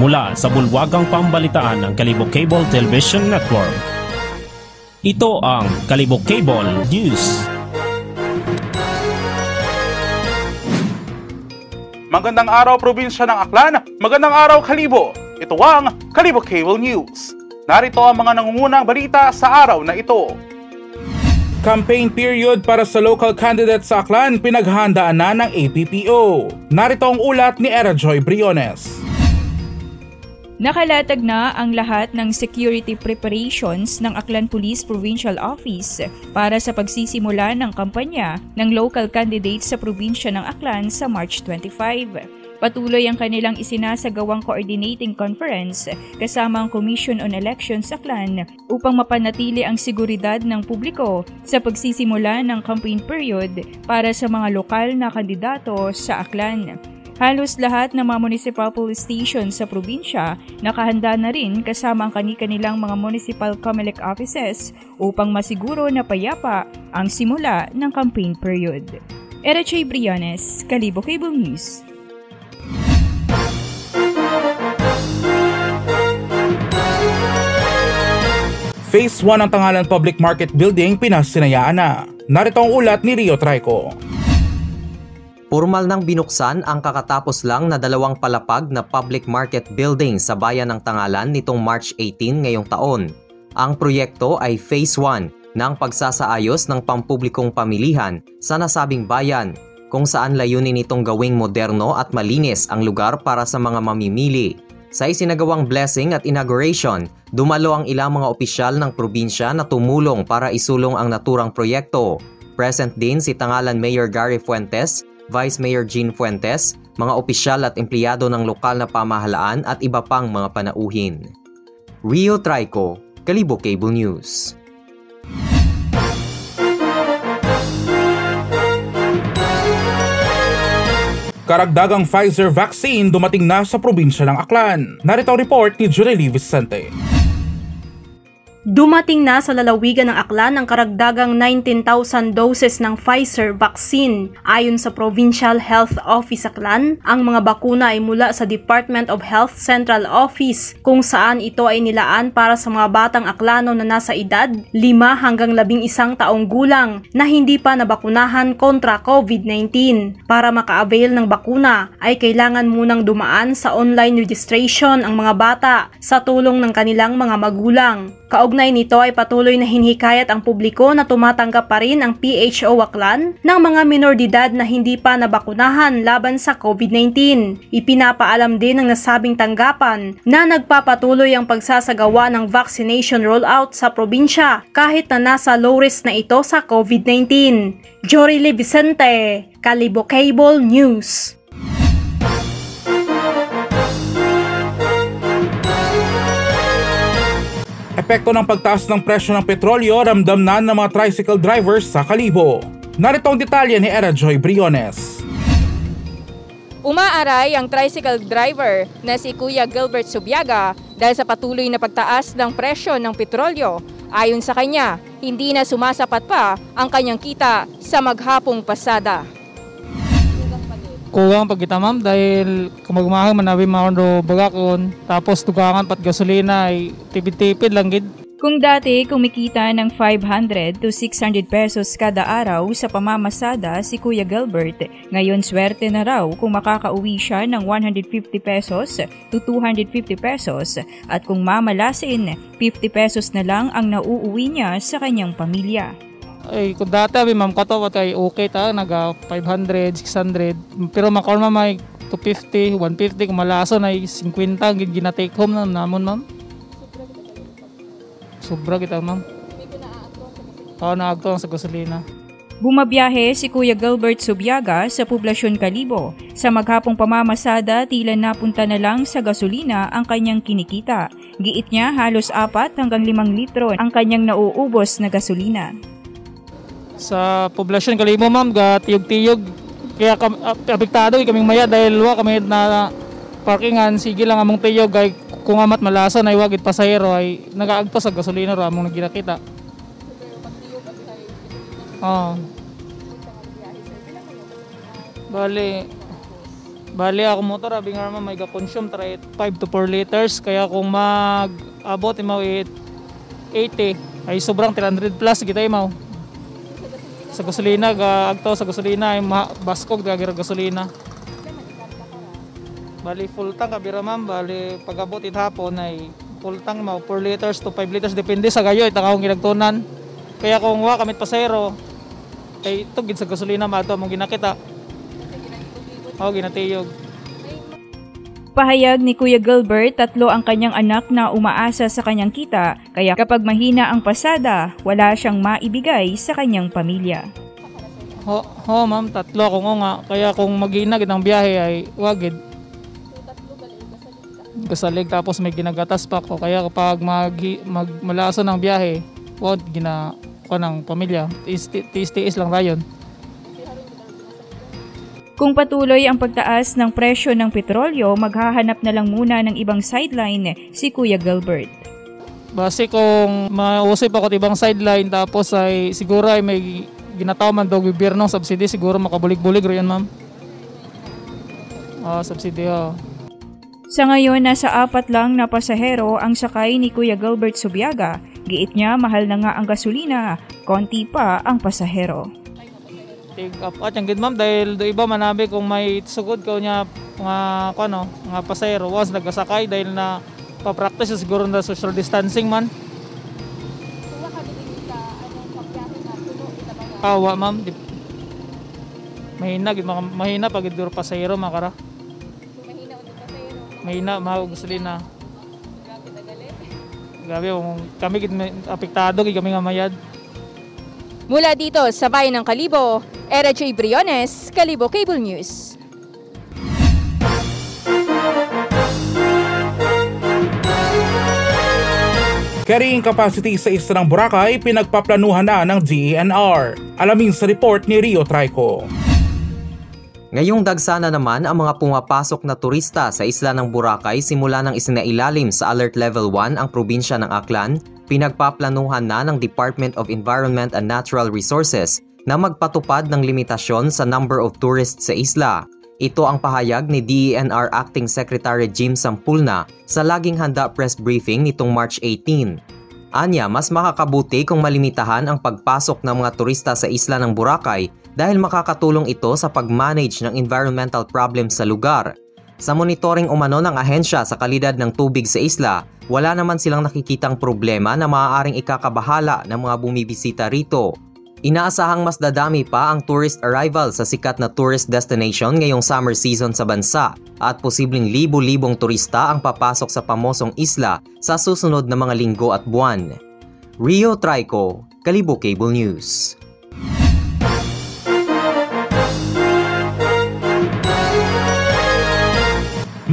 mula sa bulwagang pambalitaan ng Kalibo Cable Television Network. Ito ang Kalibo Cable News. Magandang araw probinsya ng Aklan, magandang araw Kalibo. Ito ang Kalibo Cable News. Narito ang mga nangungunang balita sa araw na ito. Campaign period para sa local candidate sa Aklan pinaghandaan na ng APPO. Narito ang ulat ni Era Joy Briones. Nakalatag na ang lahat ng security preparations ng Aklan Police Provincial Office para sa pagsisimula ng kampanya ng local candidates sa probinsya ng Aklan sa March 25. Patuloy ang kanilang isinasagawang coordinating conference kasama ang Commission on Elections sa Aklan upang mapanatili ang seguridad ng publiko sa pagsisimula ng campaign period para sa mga lokal na kandidato sa Aklan. Halos lahat ng mga municipal police stations sa probinsya nakahanda na rin kasama ang kani-kanilang mga municipal COMELEC offices upang masiguro na payapa ang simula ng campaign period. Erachay Briones, Kalibo Cable News. Phase 1 ng Tangalan Public Market Building pinasinayaan na. Narito ang ulat ni Rio Traico. Formal nang binuksan ang kakatapos lang na dalawang palapag na public market building sa bayan ng Tangalan nitong March 18 ngayong taon. Ang proyekto ay Phase 1 ng pagsasaayos ng pampublikong pamilihan sa nasabing bayan kung saan layunin itong gawing moderno at malinis ang lugar para sa mga mamimili sa isinagawang blessing at inauguration, dumalo ang ilang mga opisyal ng probinsya na tumulong para isulong ang naturang proyekto. Present din si Tangalan Mayor Gary Fuentes, Vice Mayor Jean Fuentes, mga opisyal at empleyado ng lokal na pamahalaan at iba pang mga panauhin. Rio Trico, Kalibo Cable News. Karagdagang Pfizer vaccine dumating na sa probinsya ng Aklan. Narito ang report ni Julie Vicente. Dumating na sa lalawigan ng Aklan ang karagdagang 19,000 doses ng Pfizer vaccine. Ayon sa Provincial Health Office Aklan, ang mga bakuna ay mula sa Department of Health Central Office kung saan ito ay nilaan para sa mga batang Aklano na nasa edad 5 hanggang 11 taong gulang na hindi pa nabakunahan kontra COVID-19. Para maka-avail ng bakuna ay kailangan munang dumaan sa online registration ang mga bata sa tulong ng kanilang mga magulang. Kaugnay nito ay patuloy na hinhikayat ang publiko na tumatanggap pa rin ang PHO Waklan ng mga minor de edad na hindi pa nabakunahan laban sa COVID-19. Ipinapaalam din ng nasabing tanggapan na nagpapatuloy ang pagsasagawa ng vaccination rollout sa probinsya kahit na nasa low risk na ito sa COVID-19. Jory Vicente, Kalibo Cable News. Epekto ng pagtaas ng presyo ng petrolyo ramdam na ng mga tricycle drivers sa Kalibo. Narito ang detalye ni Era Joy Briones. Umaaray ang tricycle driver na si Kuya Gilbert Subiaga dahil sa patuloy na pagtaas ng presyo ng petrolyo. Ayon sa kanya, hindi na sumasapat pa ang kanyang kita sa maghapong pasada. Kugang pag kita ma'am dahil kumagmahang manabi mga bagakon tapos tugangan pat gasolina ay tipid-tipid lang gid. Kung dati kumikita ng 500 to 600 pesos kada araw sa pamamasada si Kuya Gilbert, ngayon swerte na raw kung makakauwi siya ng 150 pesos to 250 pesos at kung mamalasin, 50 pesos na lang ang nauuwi niya sa kanyang pamilya. Ay, kung dati abi ma'am kato kay okay ta naga 500, 600. Pero makaon ma'am ay 250, 150 kung malaso na 50 gid gina take home na namon ma'am. Sobra kita ma'am. Oo, naagto sa gasolina. Bumabiyahe si Kuya Gilbert Subiaga sa poblasyon Kalibo. Sa maghapong pamamasada, tila napunta na lang sa gasolina ang kanyang kinikita. Giit niya halos 4 hanggang 5 litro ang kanyang nauubos na gasolina sa poblasyon Kalimo ma'am ga tiyog-tiyog kaya kam, apektado kaming maya dahil wa kami na parkingan sige lang among tiyog kay kung amat malasa na iwagit pasahero ay nagaagto sa gasolina ro among naginakita Oh. Bali Bali ako motor, abi nga may ga-consume 5 to 4 liters. Kaya kung mag-abot mo 80, ay sobrang 300 plus kita mo. Sa gasolina, ga agto sa gasolina, ay baskog gagira gasolina. Bali full tank kabira ma'am, bali pag-abot hapon ay full tank mo 4 liters to 5 liters depende sa gayo ita akong ginagtunan. Kaya kung wa kamit pasero, ay ito gid sa gasolina ma ato mong ginakita. Oh, ginatiyog. Pahayag ni Kuya Gilbert, tatlo ang kanyang anak na umaasa sa kanyang kita, kaya kapag mahina ang pasada, wala siyang maibigay sa kanyang pamilya. Ho, ho ma'am, tatlo ako nga. Kaya kung maghinag ng biyahe ay wagid. Kasalig tapos may ginagatas pa ko. Kaya kapag mag, mag malaso ng biyahe, wag gina ko ng pamilya. Tiis-tiis lang tayo. Kung patuloy ang pagtaas ng presyo ng petrolyo, maghahanap na lang muna ng ibang sideline si Kuya Gilbert. Base kung mausip ako ibang sideline tapos ay siguro ay may ginataw man daw gobyerno subsidy siguro makabulig-bulig rin ma'am. Ah, subsidy oh. Sa ngayon, nasa apat lang na pasahero ang sakay ni Kuya Gilbert Subiaga. Giit niya mahal na nga ang gasolina, konti pa ang pasahero take up. At yung ma'am dahil do iba manabi kung may sugod ko niya nga ano nga pasayro was nagasakay dahil na pa-practice siguro na social distancing man. Awa ma'am mahina gid mahina pag idur pasayro makara mahina mahina gasolina. Gabi kami gid apektado gid kami nga mayad Mula dito sa bayan ng Kalibo, Era J. Briones, Kalibo Cable News. Carrying capacity sa isla ng Boracay pinagpaplanuhan na ng DENR. Alamin sa report ni Rio Trico. Ngayong dagsana naman ang mga pumapasok na turista sa isla ng Boracay simula ng isinailalim sa Alert Level 1 ang probinsya ng Aklan pinagpaplanuhan na ng Department of Environment and Natural Resources na magpatupad ng limitasyon sa number of tourists sa isla. Ito ang pahayag ni DENR Acting Secretary Jim Sampulna sa laging handa press briefing nitong March 18. Anya, mas makakabuti kung malimitahan ang pagpasok ng mga turista sa isla ng Boracay dahil makakatulong ito sa pag-manage ng environmental problems sa lugar. Sa monitoring umano ng ahensya sa kalidad ng tubig sa isla, wala naman silang nakikitang problema na maaaring ikakabahala ng mga bumibisita rito. Inaasahang mas dadami pa ang tourist arrival sa sikat na tourist destination ngayong summer season sa bansa at posibleng libo-libong turista ang papasok sa pamosong isla sa susunod na mga linggo at buwan. Rio Trico, Kalibo Cable News.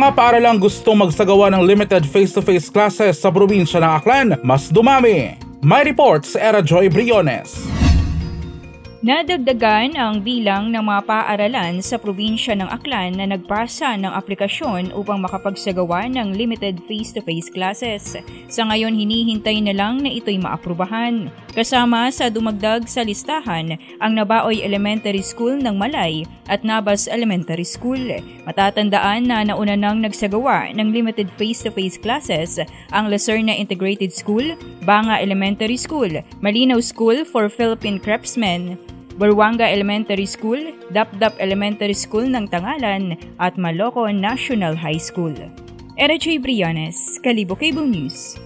Mga paaralang gustong magsagawa ng limited face-to-face classes sa probinsya ng Aklan, mas dumami. May report sa Era Joy Briones. Nadagdagan ang bilang ng mga paaralan sa probinsya ng Aklan na nagpasa ng aplikasyon upang makapagsagawa ng limited face-to-face classes. Sa ngayon, hinihintay na lang na ito'y maaprubahan. Kasama sa dumagdag sa listahan ang Nabaoy Elementary School ng Malay at Nabas Elementary School. Matatandaan na nauna nang nagsagawa ng limited face-to-face classes ang Lacerna Integrated School, Banga Elementary School, Malinaw School for Philippine Craftsmen, Burwanga Elementary School, Dapdap Elementary School ng Tangalan at Maloco National High School. RJ Briones, Kalibo Cable News.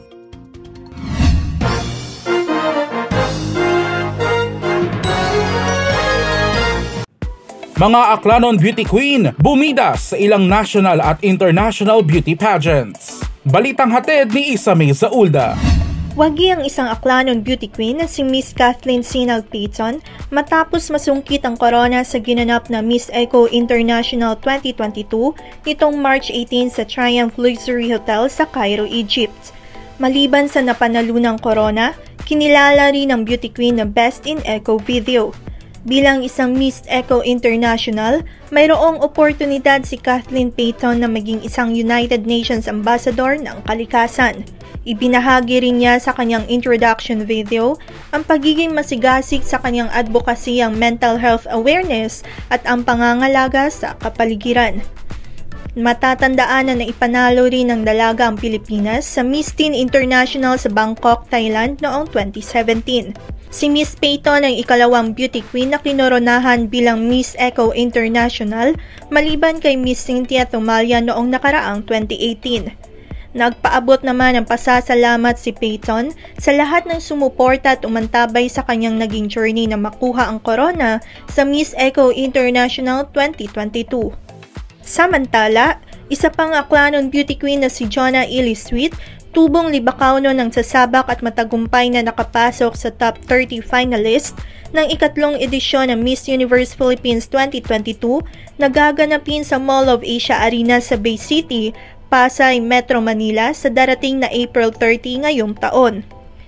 Mga Aklanon Beauty Queen, bumidas sa ilang national at international beauty pageants. Balitang hatid ni Isa Meza Ulda. Wagi ang isang Aklanon beauty queen na si Miss Kathleen Sinal Payton matapos masungkit ang corona sa ginanap na Miss Eco International 2022 nitong March 18 sa Triumph Luxury Hotel sa Cairo, Egypt. Maliban sa napanalunang corona, kinilala rin ng beauty queen na Best in Eco Video. Bilang isang Miss Eco International, mayroong oportunidad si Kathleen Payton na maging isang United Nations Ambassador ng kalikasan. Ibinahagi rin niya sa kanyang introduction video ang pagiging masigasig sa kanyang advocacy ang mental health awareness at ang pangangalaga sa kapaligiran. Matatandaan na ipanalo rin ng dalaga ang Pilipinas sa Miss Teen International sa Bangkok, Thailand noong 2017. Si Miss Payton ang ikalawang beauty queen na kinoronahan bilang Miss Eco International maliban kay Miss Cynthia Tumalia noong nakaraang 2018. Nagpaabot naman ng pasasalamat si Payton sa lahat ng sumuporta at umantabay sa kanyang naging journey na makuha ang corona sa Miss Eco International 2022. Samantala, isa pang aklanong beauty queen na si Jonah Illy Sweet tubong libakauno ng sasabak at matagumpay na nakapasok sa top 30 finalist ng ikatlong edisyon ng Miss Universe Philippines 2022 na gaganapin sa Mall of Asia Arena sa Bay City, Pasay, Metro Manila sa darating na April 30 ngayong taon.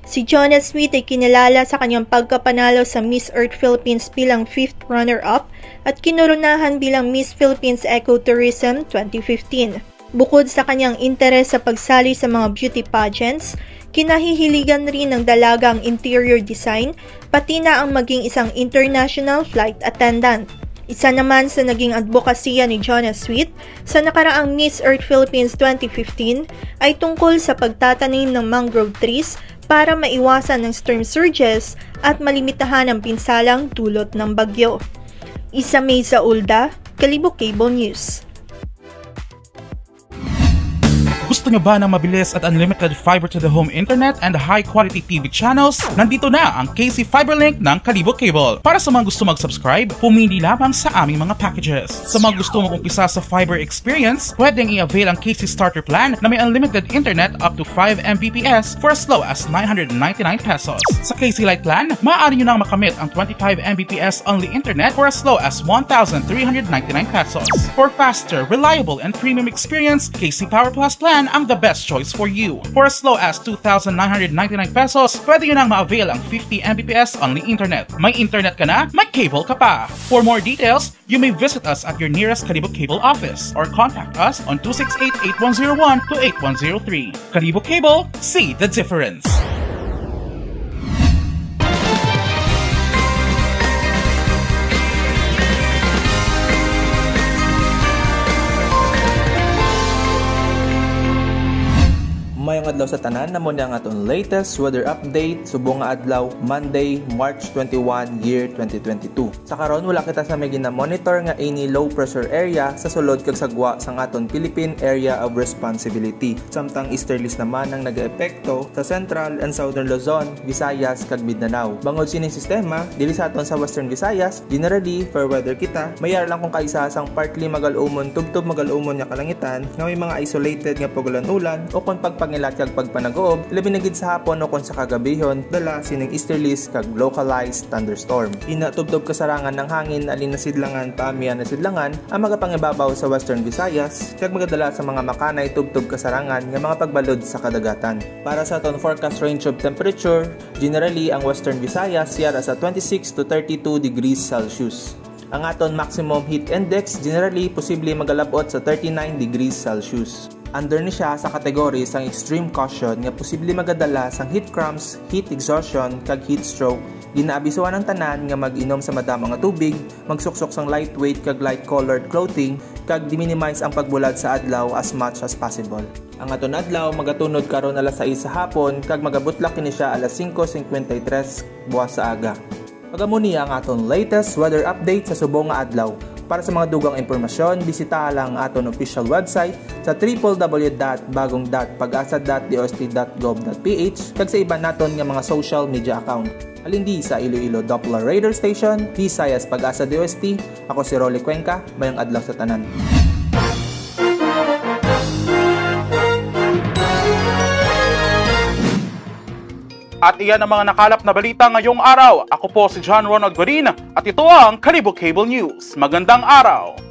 Si Jonah Smith ay kinilala sa kanyang pagkapanalo sa Miss Earth Philippines bilang 5th runner-up at kinurunahan bilang Miss Philippines Ecotourism 2015. Bukod sa kanyang interes sa pagsali sa mga beauty pageants, kinahihiligan rin ng dalaga ang interior design, pati na ang maging isang international flight attendant. Isa naman sa naging advokasya ni Jonas Sweet sa nakaraang Miss Earth Philippines 2015 ay tungkol sa pagtatanim ng mangrove trees para maiwasan ng storm surges at malimitahan ang pinsalang dulot ng bagyo. Isa May sa Ulda, Kalibo Cable News. Gusto nyo ba ng mabilis at unlimited fiber to the home internet and high quality TV channels? Nandito na ang KC Fiberlink ng Kalibo Cable. Para sa mga gusto mag-subscribe, pumili lamang sa aming mga packages. Sa mga gusto mag-umpisa sa fiber experience, pwedeng i-avail ang KC Starter Plan na may unlimited internet up to 5 Mbps for as low as 999 pesos. Sa KC Lite Plan, maaari nyo nang makamit ang 25 Mbps only internet for as low as 1,399 pesos. For faster, reliable, and premium experience, KC Power Plus Plan plan ang the best choice for you. For as low as 2,999 pesos, pwede nyo nang ma-avail ang 50 Mbps only internet. May internet ka na, may cable ka pa. For more details, you may visit us at your nearest Kalibo Cable office or contact us on 268-8101 to 8103. Kalibo Cable, see the difference. Mayong adlaw sa tanan na mo ang aton latest weather update subong nga adlaw Monday, March 21, year 2022. Sa karon wala kita sa may gina-monitor nga any low pressure area sa sulod kag sagwa sa aton Philippine Area of Responsibility. Samtang easterlies naman ang nagaepekto sa Central and Southern Luzon, Visayas kag Mindanao. Bangod sining sistema dili sa aton sa Western Visayas, generally fair weather kita. Mayar lang kung kaisa sang partly magalumon tubtob magalumon nga kalangitan nga may mga isolated nga pagulan-ulan o kung pagpang pangilat kag pagpanagoob, labi na sa hapon o kon sa kagabihon, dala sining easterlies kag localized thunderstorm. Ina tubtob kasarangan ng hangin alin na sidlangan paamiya na sidlangan ang magapangibabaw sa Western Visayas kag magadala sa mga makanay tubtob kasarangan nga mga pagbalod sa kadagatan. Para sa aton forecast range of temperature, generally ang Western Visayas yara sa 26 to 32 degrees Celsius. Ang aton maximum heat index generally posible magalabot sa 39 degrees Celsius. Under ni siya sa kategory sang extreme caution nga posible magadala sang heat cramps, heat exhaustion, kag heat stroke. Ginaabisuan ng tanan nga mag-inom sa madamang nga tubig, magsuksok sang lightweight kag light-colored clothing, kag di-minimize ang pagbulag sa adlaw as much as possible. Ang aton adlaw magatunod karon alas 6 sa hapon kag magabutlak kini siya alas 5:53 buwas sa aga. Pagamuni ang aton latest weather update sa subong nga adlaw. Para sa mga dugang impormasyon, bisita lang ang aton official website sa www.bagongdat.pagasa.dost.gov.ph kag sa iba naton nga mga social media account. Alindi sa Iloilo Doppler Radar Station, Visayas Pag-asa DOST, ako si Rolly Cuenca, bayang adlaw sa tanan. At iyan ang mga nakalap na balita ngayong araw. Ako po si John Ronald Godin at ito ang Kalibo Cable News. Magandang araw!